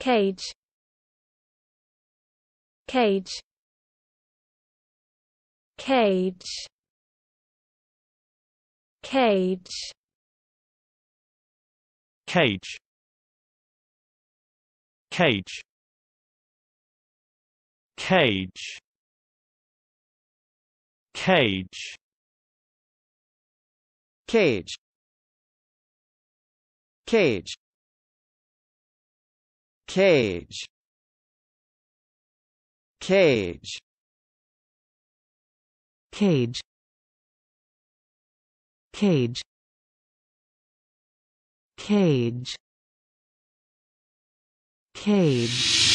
cage cage cage cage cage cage cage cage cage cage cage. Cage. Cage. Cage. Cage. Cage